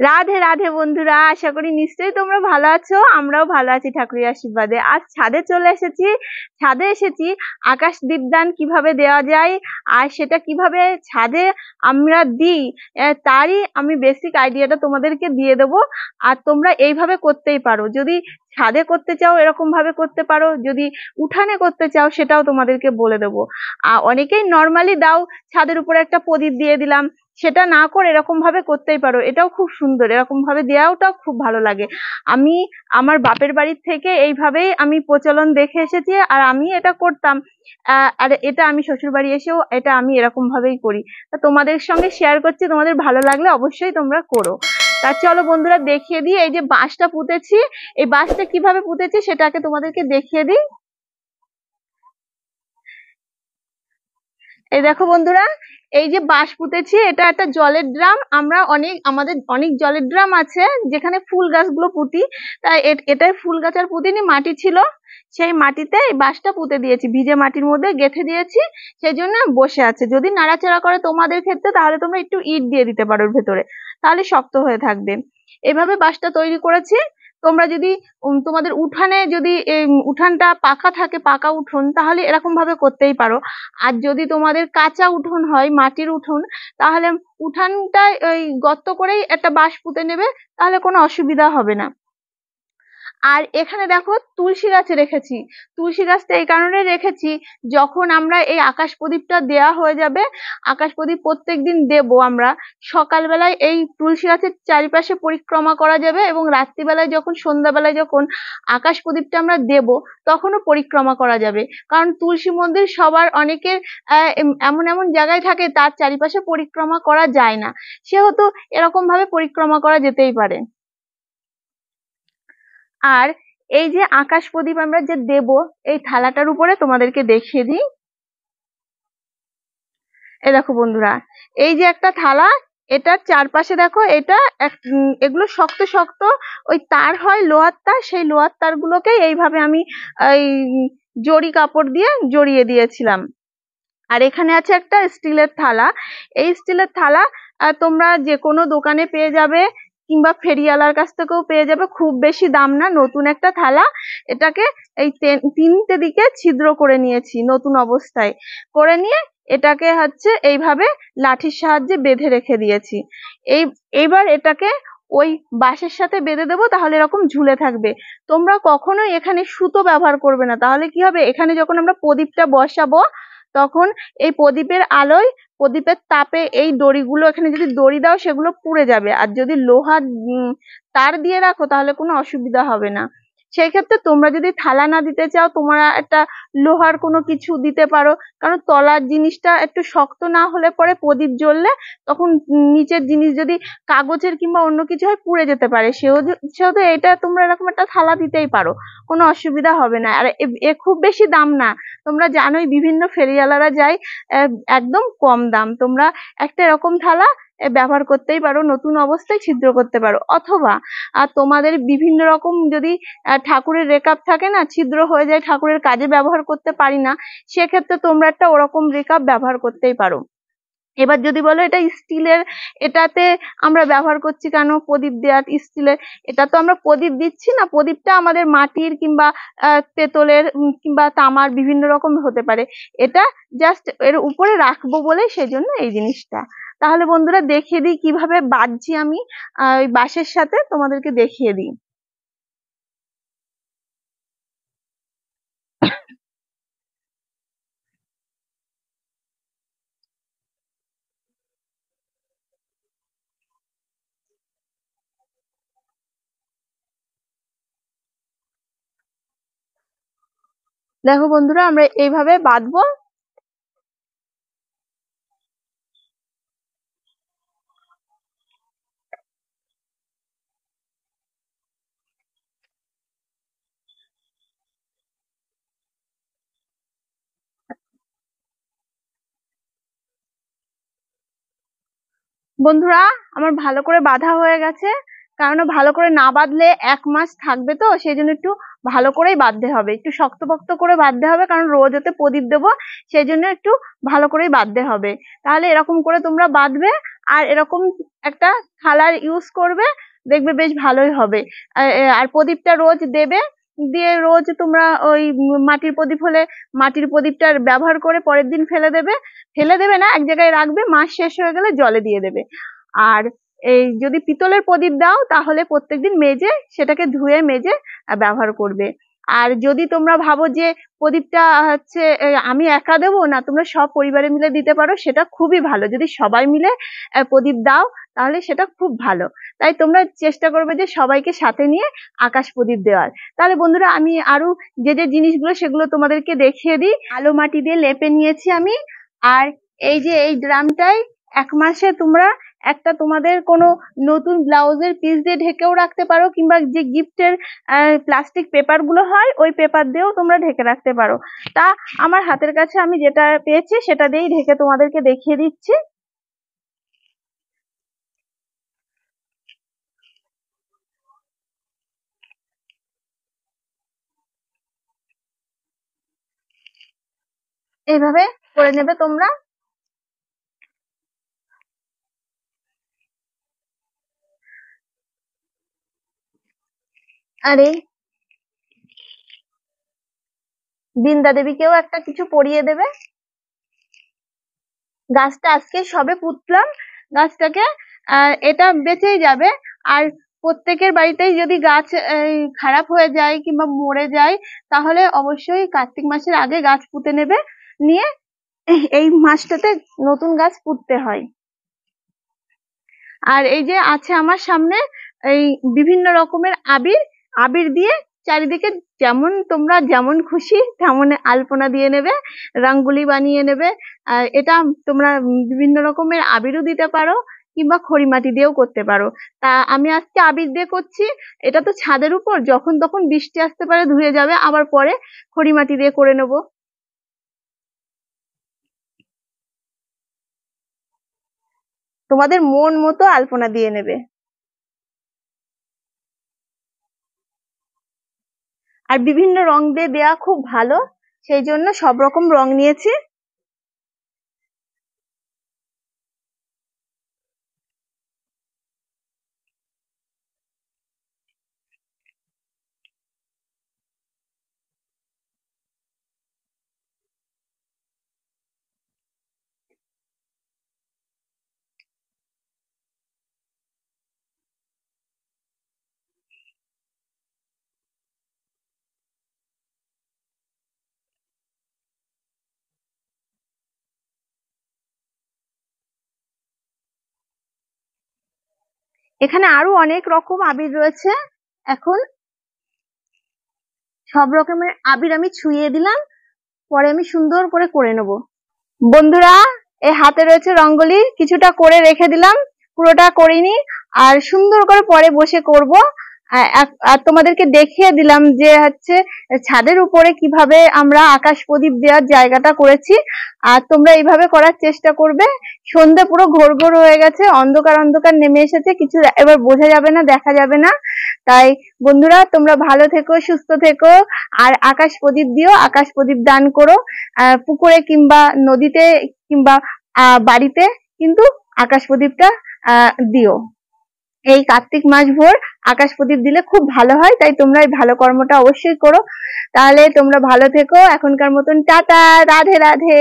রাধে রাধে বন্ধুরা, আশা করি নিশ্চয়ই তোমরা ভালো আছো। আমরাও ভালো আছি ঠাকুরের আশীর্বাদে। আজ ছাদে চলে এসেছি। ছাদে এসেছি, আকাশ দীপদান কীভাবে দেওয়া যায় আর সেটা কীভাবে ছাদে আমরা দিই তারই আমি বেসিক আইডিয়াটা তোমাদেরকে দিয়ে দেবো। আর তোমরা এইভাবে করতেই পারো। যদি ছাদে করতে চাও এরকম ভাবে করতে পারো। যদি উঠানে করতে চাও, সেটাও তোমাদেরকে বলে দেবো। আর অনেকেই নর্মালি দাও, ছাদের উপরে একটা প্রদীপ দিয়ে দিলাম। সেটা না করে এরকম ভাবে করতেই পারো। এটাও খুব সুন্দর। এরকম ভাবে দেওয়াটাও খুব ভালো লাগে। আমি আমার বাপের বাড়ির থেকে এইভাবেই আমি প্রচলন দেখে এসেছি আর আমি এটা করতাম। আর এটা আমি শ্বশুর বাড়ি এসেও এটা আমি এরকম ভাবেই করি। তা তোমাদের সঙ্গে শেয়ার করছি। তোমাদের ভালো লাগলে অবশ্যই তোমরা করো। তা চলো বন্ধুরা, দেখিয়ে দিই। এই যে বাঁশটা পুঁতেছি। এই বাঁশটা কীভাবে পুঁতেছি সেটাকে তোমাদেরকে দেখিয়ে দিই। এই দেখো বন্ধুরা এই যে বাঁশ পুঁতেছি, এটা একটা জলের ড্রাম। আমরা অনেক, আমাদের অনেক জলের ড্রাম আছে যেখানে ফুল গাছগুলো পুঁতি। তাই এটাই ফুল গাছ আর পুঁতিনি, মাটি ছিল। সেই মাটিতে এই বাঁশটা পুঁতে দিয়েছি, ভিজে মাটির মধ্যে গেঁথে দিয়েছি। সেই জন্য বসে আছে। যদি নাড়াচাড়া করে তোমাদের ক্ষেত্রে, তাহলে তোমরা একটু ইট দিয়ে দিতে পারো ভেতরে। তাহলে শক্ত হয়ে থাকবে। এভাবে বাঁশটা তৈরি করেছি। তোমরা যদি তোমাদের উঠানে যদি উঠানটা পাকা থাকে, পাকা উঠোন, তাহলে এরকম ভাবে করতেই পারো। আর যদি তোমাদের কাঁচা উঠোন হয়, মাটির উঠোন, তাহলে উঠানটায়, ওই গর্ত করেই একটা বাঁশ পুঁতে নেবে, তাহলে কোনো অসুবিধা হবে না। আর এখানে দেখো তুলসী গাছ রেখেছি। তুলসী গাছটা এই কারণে রেখেছি যখন আমরা এই আকাশ প্রদীপটা দেওয়া হয়ে যাবে, আকাশ প্রদীপ প্রত্যেক দিন দেবো আমরা। সকালবেলায় এই তুলসী গাছের চারিপাশে পরিক্রমা করা যাবে এবং রাত্রিবেলায় যখন, সন্ধ্যাবেলায় যখন আকাশ প্রদীপটা আমরা দেব, তখনও পরিক্রমা করা যাবে। কারণ তুলসী মন্দির সবার অনেকের এমন এমন জায়গায় থাকে তার চারিপাশে পরিক্রমা করা যায় না। সেহেতু এরকম ভাবে পরিক্রমা করা যেতেই পারে। আর এই যে আকাশ প্রদীপ আমরা যে দেব, এই থালাটার উপরে তোমাদেরকে দেখিয়ে দিই। এই দেখো বন্ধুরা, এই যে একটা থালা, এটার চারপাশে দেখো, এটা এগুলো শক্ত শক্ত, ওই তার হয় লোহার তার, সেই লোহার তারগুলোকে এইভাবে আমি এই জড়ি কাপড় দিয়ে জড়িয়ে দিয়েছিলাম। আর এখানে আছে একটা স্টিলের থালা, এই স্টিলের থালা তোমরা যে কোনো দোকানে পেয়ে যাবে কিংবা ফেরিওয়ালার কাছ থেকেও পেয়ে যাবে। খুব বেশি দাম না, নতুন একটা থালা। এটাকে এই তিনটে দিকে ছিদ্র করে নিয়েছি নতুন অবস্থায়। করে নিয়ে এটাকে হচ্ছে এইভাবে লাঠির সাহায্যে বেঁধে রেখে দিয়েছি। এই এইবার এটাকে ওই বাঁশের সাথে বেঁধে দেবো, তাহলে এরকম ঝুলে থাকবে। তোমরা কখনোই এখানে সুতো ব্যবহার করবে না। তাহলে কি হবে? এখানে যখন আমরা প্রদীপটা বসাবো, তখন এই প্রদীপের আলোয় প্রদীপের তাপে এই দড়িগুলো, এখানে যদি দড়ি দাও সেগুলো পুড়ে যাবে। আর যদি লোহার তার দিয়ে রাখো তাহলে কোনো অসুবিধা হবে না। সেই ক্ষেত্রে তোমরা যদি থালা না দিতে চাও, তোমরা একটা লোহার কোনো কিছু দিতে পারো। কারণ তলার জিনিসটা একটু শক্ত না হলে পরে প্রদীপ জ্বললে তখন নিচের জিনিস যদি কাগজের কিংবা অন্য কিছু হয় পুড়ে যেতে পারে। সেও সেহেতু এটা তোমরা এরকম একটা থালা দিতেই পারো। কোনো অসুবিধা হবে না। আর এ খুব বেশি দাম না। তোমরা জানোই বিভিন্ন ফেরিওয়ালারা যায় একদম কম দাম। তোমরা একটা এরকম থালা ব্যবহার করতেই পারো, নতুন অবস্থায় ছিদ্র করতে পারো। অথবা তোমাদের বিভিন্ন রকম যদি ঠাকুরের রেকাপ থাকে না, ছিদ্র হয়ে যায়, ঠাকুরের কাজে ব্যবহার করতে পারি না, সেক্ষেত্রে তোমরা একটা ওরকম রেকাপ ব্যবহার করতেই পারো। এবার যদি বলো, এটা স্টিলের, এটাতে আমরা ব্যবহার করছি কেন? প্রদীপ দেওয়ার স্টিলের, এটা তো আমরা প্রদীপ দিচ্ছি না, প্রদীপটা আমাদের মাটির কিংবা তেতলের কিংবা তামার বিভিন্ন রকম হতে পারে। এটা জাস্ট এর উপরে রাখব বলে সেই জন্য এই জিনিসটা। তাহলে বন্ধুরা দেখিয়ে দিই কীভাবে বাঁধছি আমি ওই বাঁশের সাথে তোমাদেরকে দেখিয়ে দিই। দেখো বন্ধুরা আমরা এইভাবে বাঁধবো। বন্ধুরা, আমার ভালো করে বাঁধা হয়ে গেছে। কারণ ভালো করে না বাঁধলে এক মাস থাকবে তো সেই জন্য একটু ভালো করেই বাঁধতে হবে। একটু শক্ত শক্তপোক্ত করে বাঁধতে হবে, কারণ রোজ ওতে প্রদীপ দেবো সেই জন্য একটু ভালো করেই বাঁধতে হবে। তাহলে এরকম করে তোমরা বাঁধবে, আর এরকম একটা থালার ইউজ করবে, দেখবে বেশ ভালোই হবে। আর প্রদীপটা রোজ দেবে দিয়ে রোজ তোমরা ওই মাটির প্রদীপ হলে মাটির প্রদীপটার ব্যবহার করে পরের দিন ফেলে দেবে। ফেলে দেবে না, এক জায়গায় রাখবে, মাস শেষ হয়ে গেলে জলে দিয়ে দেবে। আর এই যদি পিতলের প্রদীপ দাও, তাহলে প্রত্যেকদিন মেজে সেটাকে ধুয়ে মেজে ব্যবহার করবে। আর যদি তোমরা ভাবো যে প্রদীপটা হচ্ছে আমি একা দেবো, না, তোমরা সব পরিবারে মিলে দিতে পারো, সেটা খুবই ভালো। যদি সবাই মিলে প্রদীপ দাও, তাহলে সেটা খুব ভালো। তাই তোমরা চেষ্টা করবে যে সবাইকে সাথে নিয়ে আকাশ প্রদীপ দেওয়ার। তাহলে বন্ধুরা, আমি আরও যে যে জিনিসগুলো সেগুলো তোমাদেরকে দেখিয়ে দিই। আলো মাটি দিয়ে লেপে নিয়েছি আমি। আর এই যে এই ড্রামটাই এক মাসে তোমরা একটা তোমাদের কোনো নতুন ব্লাউজের পিস দিয়ে ঢেকেও রাখতে পারো, কিংবা যে গিফটের প্লাস্টিক পেপারগুলো হয়, ওই পেপার দিয়েও তোমরা ঢেকে রাখতে পারো। তা আমার হাতের কাছে আমি যেটা পেয়েছি, সেটা দিয়েই ঢেকে তোমাদেরকে দেখিয়ে দিচ্ছি। এইভাবে করে নেবে তোমরা। আরে, বৃন্দা দেবীকেও একটা কিছু পরিয়ে দেবে। গাছটা আজকে সবে পুতলাম, গাছটাকে এটা বেঁচেই যাবে। আর প্রত্যেকের বাড়িতেই যদি গাছ খারাপ হয়ে যায় কিংবা মরে যায়, তাহলে অবশ্যই কার্তিক মাসের আগে গাছ পুঁতে নেবে। নিয়ে এই মাসটাতে নতুন গাছ পুঁততে হয়। আর এই যে আছে আমার সামনে এই বিভিন্ন রকমের আবির। আবির দিয়ে চারিদিকে যেমন তোমরা যেমন খুশি তেমন আলপনা দিয়ে নেবে, রঙ্গুলি বানিয়ে নেবে। এটা তোমরা বিভিন্ন রকমের আবিরও দিতে পারো কিংবা খড়ি মাটি দিয়েও করতে পারো। তা আমি আজকে আবির দিয়ে করছি। এটা তো ছাদের উপর, যখন তখন বৃষ্টি আসতে পারে ধুয়ে যাবে, আবার পরে খড়ি মাটি দিয়ে করে নেব। তোমাদের মন মতো আলপনা দিয়ে নেবে। আর বিভিন্ন রং দিয়ে দেওয়া খুব ভালো, সেই জন্য সব রকম রং নিয়েছি। এখানে আরও অনেক রকম আবির রয়েছে। এখন সব রকমের আবির আমি ছুঁয়ে দিলাম, পরে আমি সুন্দর করে করে নেব। বন্ধুরা এই হাতে রয়েছে রঙ্গলি, কিছুটা করে রেখে দিলাম, পুরোটা করিনি, আর সুন্দর করে পরে বসে করব। আর তোমাদেরকে দেখিয়ে দিলাম যে হচ্ছে ছাদের উপরে কীভাবে আমরা আকাশ প্রদীপ দেওয়ার জায়গাটা করেছি। আর তোমরা এইভাবে করার চেষ্টা করবে। সন্ধ্যে পুরো ঘোর ঘোর হয়ে গেছে, অন্ধকার অন্ধকার নেমে এসেছে, কিছু এবার বোঝা যাবে না, দেখা যাবে না। তাই বন্ধুরা, তোমরা ভালো থেকো, সুস্থ থেকো, আর আকাশ প্রদীপ দিও, আকাশ প্রদীপ দান করো পুকুরে কিংবা নদীতে কিংবা বাড়িতে কিন্তু আকাশ প্রদীপটা দিও। এই কার্তিক মাস ভোর আকাশ প্রদীপ দিলে খুব ভালো হয়, তাই তোমরা এই ভালো কর্মটা অবশ্যই করো। তাহলে তোমরা ভালো থেকো, এখনকার মতন টাটা, রাধে রাধে।